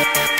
Bye.